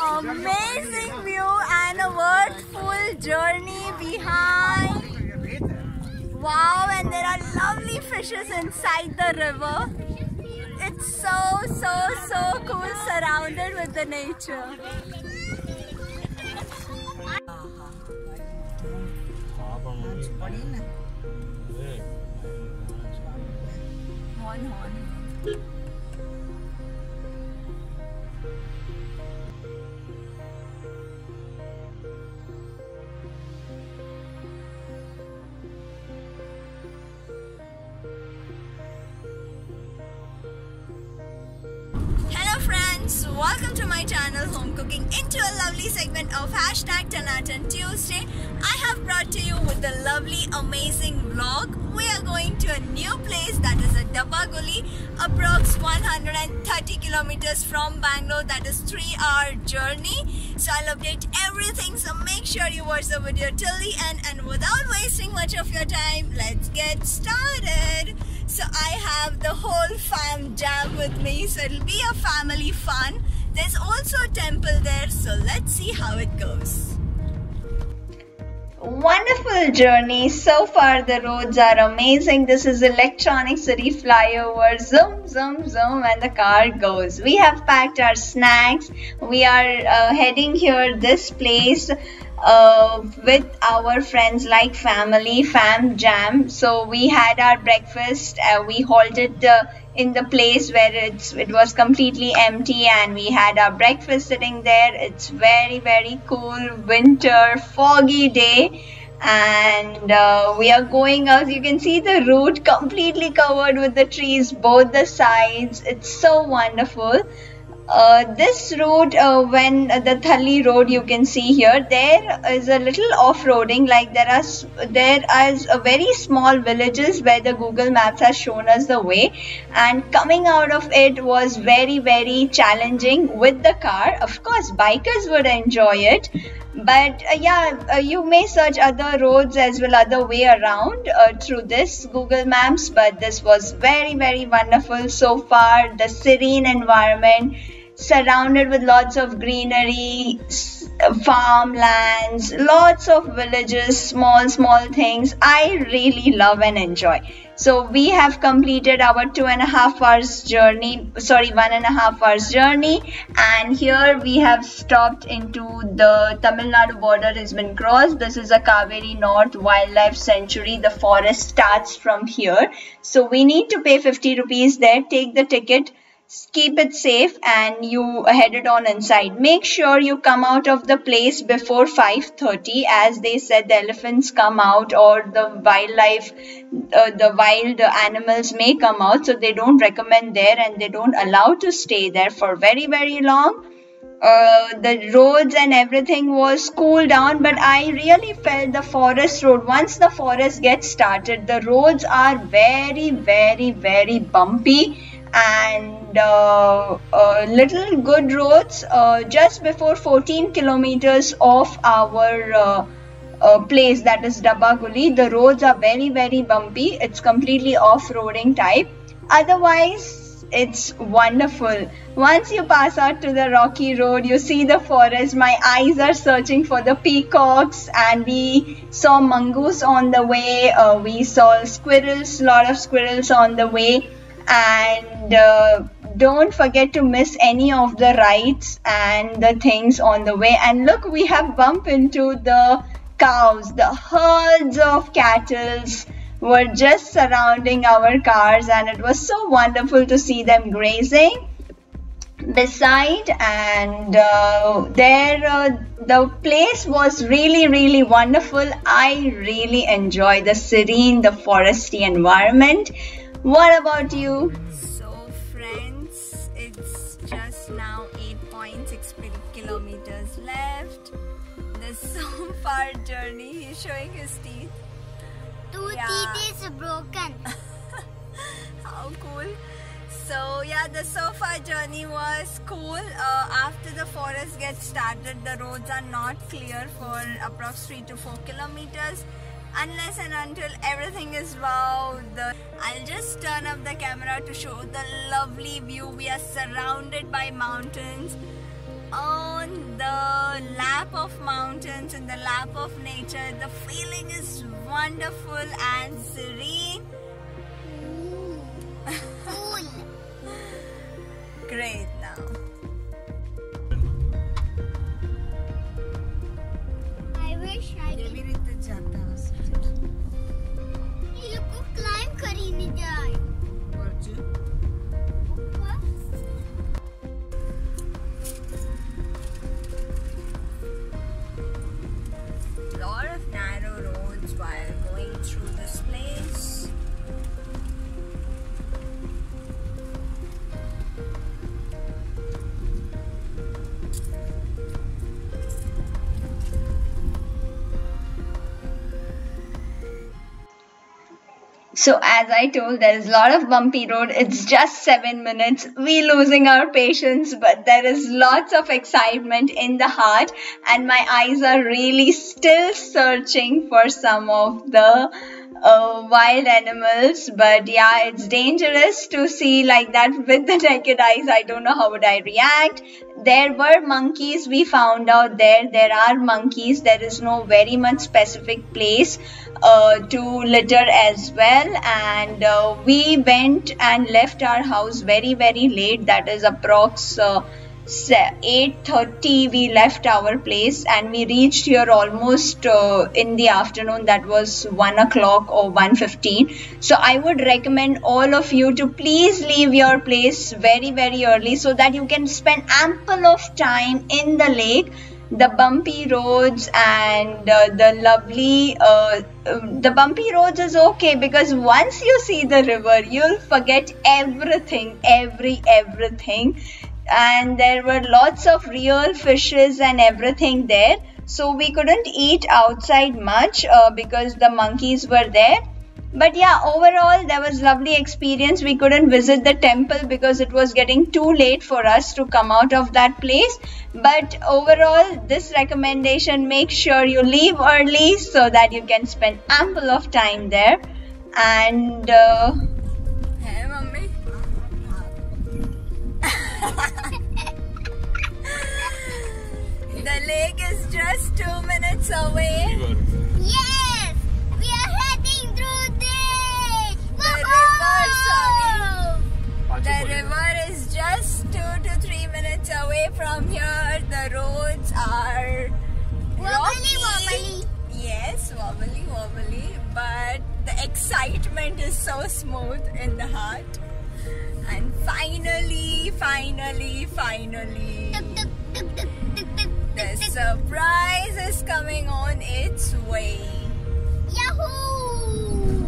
amazing view and a worthful journey behind. Wow, and there are lovely fishes inside the river. It's so, so, so cool surrounded with the nature. Horn, horn. Welcome to my channel Home Cooking into a lovely segment of hashtag Tanatan Tuesday. I have brought to you with a lovely amazing vlog. We are going to a new place that is at Dabbaguli, approx 130 kilometers from Bangalore. That is 3 hour journey. So I'll update everything. So make sure you watch the video till the end and without wasting much of your time, let's get started. Have the whole fam jam with me. So it'll be a family fun. There's also a temple there. So let's see how it goes. Wonderful journey. So far the roads are amazing. This is Electronic City flyover. Zoom, zoom, zoom and the car goes. We have packed our snacks. We are uh, heading here this place uh, with our friends like family fam jam. So we had our breakfast uh, we halted uh, in the place where it's it was completely empty and we had our breakfast sitting there. It's very very cool winter foggy day and uh, we are going as you can see the route completely covered with the trees both the sides. It's so wonderful uh, this road, uh, when uh, the Thali road you can see here there is a little off-roading like there are there is a very small villages where the Google Maps has shown us the way. And coming out of it was very very challenging with the car. Of course bikers would enjoy it. But uh, yeah uh, you may search other roads as well other way around uh, through this google maps. But this was very very wonderful so far. The serene environment surrounded with lots of greenery farmlands lots of villages small small things. I really love and enjoy. So we have completed our two and a half hours journey sorry one and a half hours journey. And here we have stopped into the tamil nadu border has been crossed. This is a kaveri north wildlife sanctuary. The forest starts from here. So we need to pay 50 rupees there. Take the ticket keep it safe and you headed on inside. Make sure you come out of the place before 5:30 as they said the elephants come out or the wildlife uh, the wild animals may come out. So they don't recommend there and they don't allow to stay there for very very long. Uh, the roads and everything was cooled down but i really felt the forest road. Once the forest gets started the roads are very very very bumpy and uh, uh, little good roads uh, just before 14 kilometers of our uh, uh, place that is Dabbaguli. The roads are very very bumpy. It's completely off-roading type. Otherwise, it's wonderful. Once you pass out to the rocky road, you see the forest. My eyes are searching for the peacocks, and we saw mongoose on the way. Uh, we saw squirrels, lot of squirrels on the way, and don't forget to miss any of the rides and the things on the way. And look, we have bumped into the cows, the herds of cattle were just surrounding our cars, and it was so wonderful to see them grazing beside. And uh, there uh, the place was really really wonderful. I really enjoy the serene the foresty environment. What about you far journey he's showing his teeth Two Yeah. teeth is broken. How cool. So yeah, the so far journey was cool. Uh, after the forest gets started, the roads are not clear for approx 3 to 4 kilometers. Unless and until everything is wow. The, I'll just turn up the camera to show the lovely view. We are surrounded by mountains lap of mountains, in the lap of nature. The feeling is wonderful and serene. Ooh, cool. Great. So as I told, there is a lot of bumpy road. It's just seven minutes. We losing our patience, but there is lots of excitement in the heart, and my eyes are really still searching for some of the uh, wild animals. But yeah, it's dangerous to see like that with the naked eyes. I don't know how would I react. There were monkeys. We found out there. There are monkeys. There is no very much specific place uh, to litter as well and uh, we went and left our house very very late that is approx uh, 8.30 we left our place and we reached here almost uh, in the afternoon that was 1 o'clock or 1.15 so i would recommend all of you to please leave your place very very early so that you can spend ample of time in the lake. The bumpy roads and uh, the lovely uh, um, the bumpy roads is okay because once you see the river you'll forget everything every everything and there were lots of real fishes and everything there. So we couldn't eat outside much uh, because the monkeys were there. But yeah overall there was lovely experience. We couldn't visit the temple because it was getting too late for us to come out of that place. But overall this recommendation make sure you leave early so that you can spend ample of time there. And uh, the lake is just two minutes away Yes! We are heading through this! The river, Woohoo! The river is just two to three minutes away from here. The roads are Wobbly, rocky. wobbly. Yes, wobbly, wobbly. But the excitement is so smooth in the heart. And finally, finally, finally, the surprise is coming on its way. Yahoo!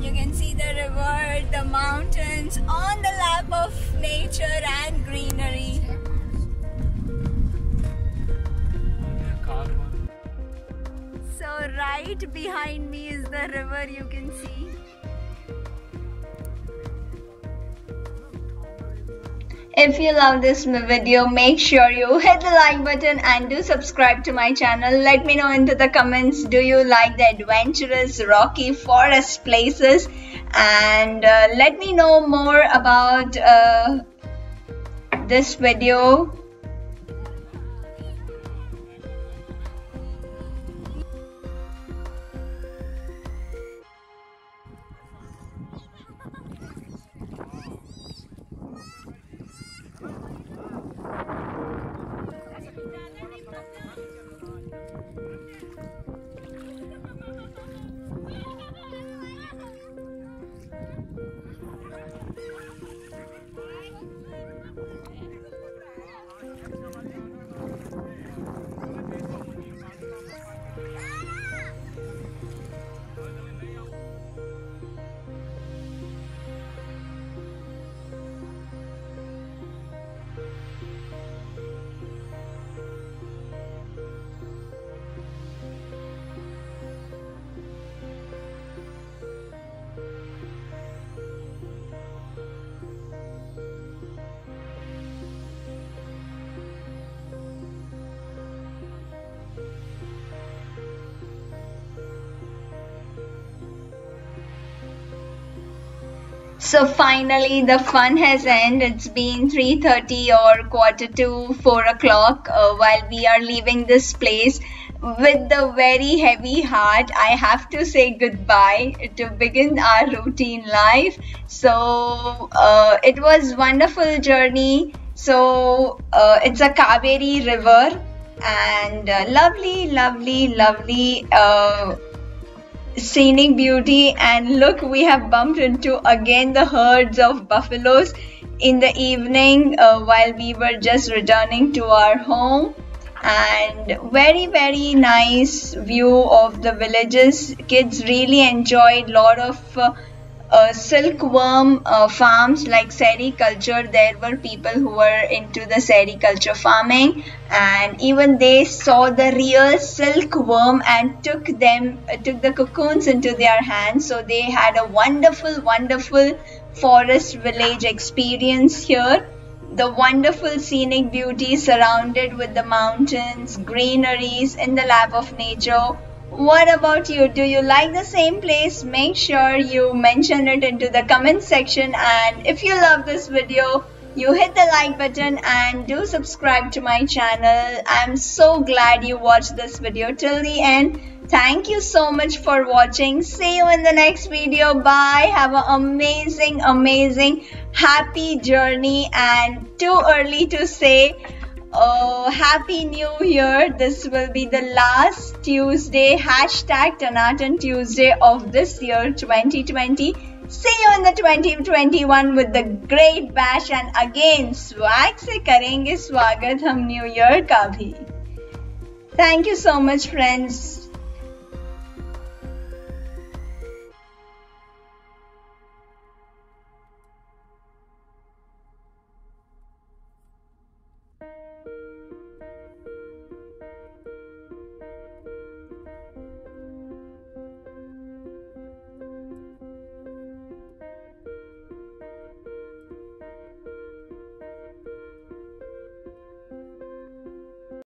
You can see the river, the mountains on the lap of nature and greenery. So right behind me is the river you can see. If you love this video, make sure you hit the like button and do subscribe to my channel. Let me know into the comments, do you like the adventurous rocky forest places? And uh, let me know more about uh, this video. So finally, the fun has ended. It's been 3:30 or quarter to 4 o'clock uh, while we are leaving this place, with the very heavy heart, I have to say goodbye to begin our routine life. So uh, it was wonderful journey. So uh, it's a Kaveri river and uh, lovely, lovely, lovely uh, scenic beauty. And look, we have bumped into again the herds of buffaloes in the evening uh, while we were just returning to our home and very very nice view of the villages kids really enjoyed lot of uh, uh, silkworm uh, farms like sericulture. There were people who were into the sericulture farming and even they saw the real silkworm and took them uh, took the cocoons into their hands. So they had a wonderful wonderful forest village experience here. The wonderful scenic beauty surrounded with the mountains greeneries in the lap of nature what about you? Do you like the same place? Make sure you mention it into the comment section and if you love this video, you hit the like button and do subscribe to my channel. I'm so glad you watched this video till the end. Thank you so much for watching. See you in the next video. Bye. Have an amazing, amazing, happy journey and too early to say Oh, happy new year. This will be the last Tuesday, hashtag Tanatan Tuesday of this year 2020. See you in the 2021 with the great bash and again swag se karenge swagat hum new year kabhi. Thank you so much friends.